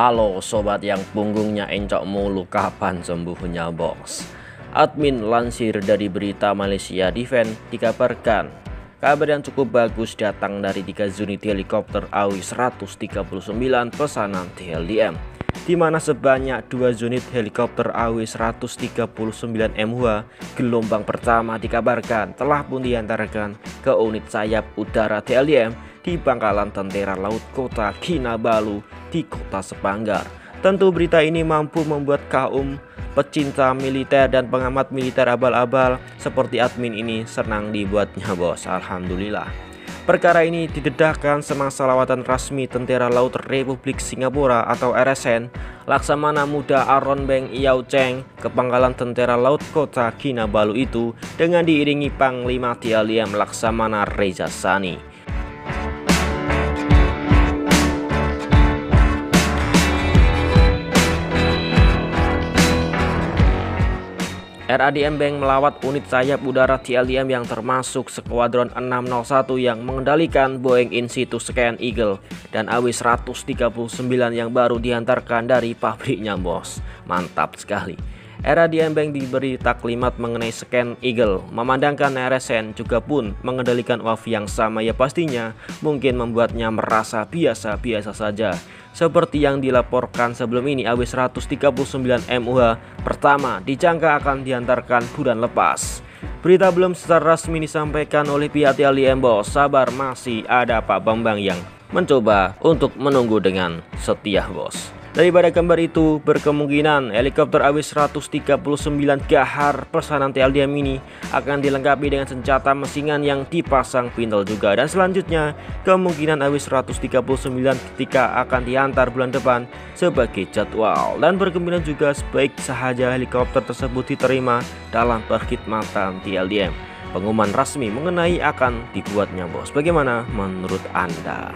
Halo sobat yang punggungnya encok mulu kapan sembuhnya bos Admin lansir dari berita Malaysia Defense dikabarkan Kabar yang cukup bagus datang dari tiga unit helikopter AW139 pesanan TLDM di mana sebanyak dua unit helikopter AW139 MH gelombang pertama dikabarkan telah pun diantarkan ke unit sayap udara TLDM di pangkalan tentara laut kota Kinabalu di kota Sepanggar. Tentu berita ini mampu membuat kaum pecinta militer dan pengamat militer abal-abal seperti admin ini senang dibuatnya bos. Alhamdulillah. Perkara ini didedahkan semasa lawatan resmi Tentara Laut Republik Singapura atau RSN Laksamana Muda Aron Beng Yau Cheng ke pangkalan Tentara Laut Kota Kinabalu itu dengan diiringi Panglima Tialiam Laksamana Reza Sani. RADM Bank melawat unit sayap udara TLDM yang termasuk Skuadron 601 yang mengendalikan Boeing In Situ Scan Eagle dan AW139 yang baru diantarkan dari pabriknya bos. Mantap sekali. RADM Bank diberi taklimat mengenai Scan Eagle, memandangkan RSN juga pun mengendalikan WAF yang sama ya pastinya mungkin membuatnya merasa biasa-biasa saja seperti yang dilaporkan sebelum ini AW139 MUH pertama dijangka akan diantarkan bulan lepas. Berita belum secara resmi disampaikan oleh pihak TLDM Bos. Sabar masih ada Pak Bambang yang mencoba untuk menunggu dengan setia Bos. Daripada gambar itu, berkemungkinan helikopter AW139 Gahar pesanan TLDM ini akan dilengkapi dengan senjata mesingan yang dipasang pintel juga. Dan selanjutnya, kemungkinan AW139 ketika akan diantar bulan depan sebagai jadwal. Dan berkemungkinan juga sebaik sahaja helikopter tersebut diterima dalam perkhidmatan TLDM. Pengumuman resmi mengenai akan dibuatnya bos. Bagaimana menurut Anda?